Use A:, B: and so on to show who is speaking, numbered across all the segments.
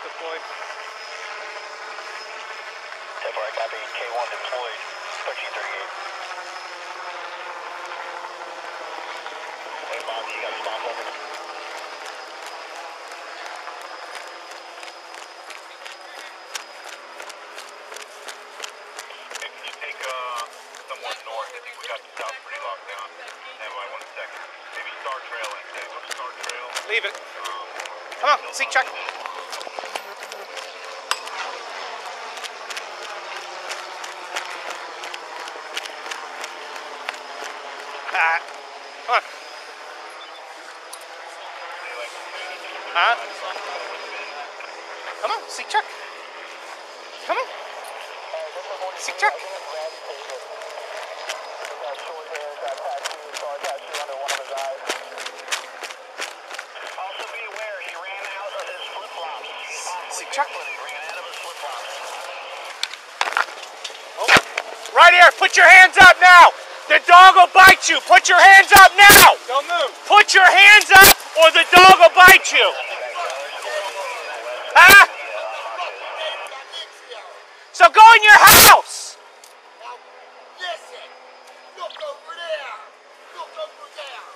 A: deployed.
B: 10 4, I copy. K1 deployed. 1338. Hey, Bob, you got a spot for me?
C: Hey, can you take uh, somewhere north? I think we got the south pretty locked down. Stand by one second. Maybe Star Trail and say, Star Trail.
A: Leave it.
C: Um,
A: Come on, seek check. Come on. Huh? Come on, seek check. Come on. Seek Chuck.
B: His flip-flops. Oh.
A: Right here, put your hands up now. The dog will bite you. Put your hands up now.
D: Don't move.
A: Put your hands up or the dog will bite you. Huh? So go in your house.
E: Listen! Look over there! Look over there!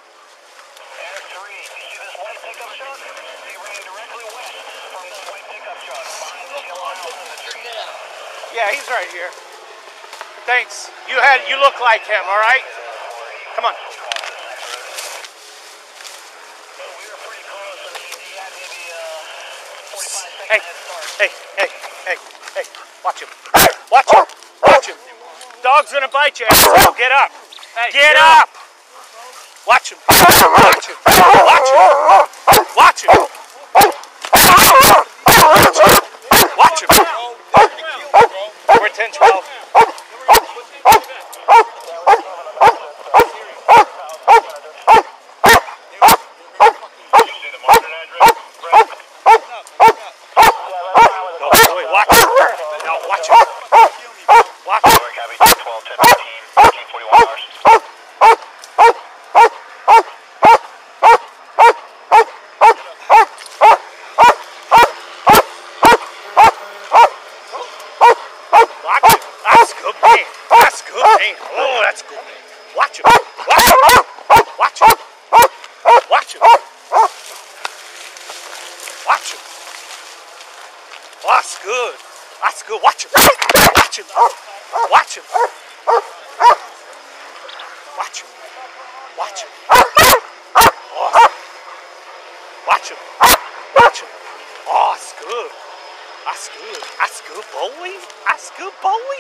B: Air 3, you this white pickup truck? He ran directly west from this white pickup truck behind this yellow house in the tree.
A: Yeah, he's right here. Thanks. You had you look like him, all right? Come on.
B: But we were pretty close. I mean, he had maybe 45 seconds
A: Hey, hey, hey, hey, hey. Watch him. Watch him. Watch him. Dog's gonna bite you. asshole. Get up. Get up. Watch him. Watch him. Watch him. Watch him. Watch him. We're 10 12. Oh, boy, watch him. No, watch him. Watch him.
B: Copy 12, 10, 15, 15, 41 hours.
A: Watch him. That's good man. That's good man. Oh, that's good man. Watch him. Watch him. Watch him. Watch him. Watch him. That's good. That's good. Watch him. Watch him. Watch him. Watch him. Watch him. Oh. Watch him. Watch him. Oh, that's good. That's good. That's good, boy. That's good, boy.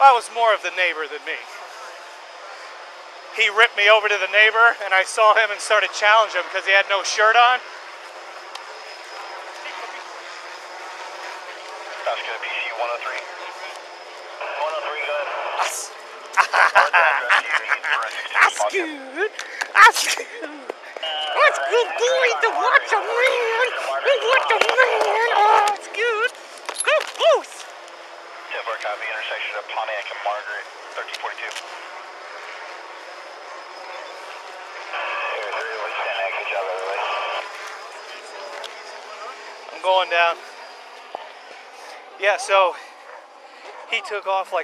A: That was more of the neighbor than me. He ripped me over to the neighbor, and I saw him and started challenging him because he had no shirt on.
B: That's going to 103. 103, go.
A: That's, that's good. That's good. That's good boy to watch a man. You watch a man. Oh, that's good. Good goose.
B: 10 4, copy intersection of Pontiac and Margaret, 1342. Air 3, we stand next to each other, by the way.
A: I'm going down. Yeah, so he took off like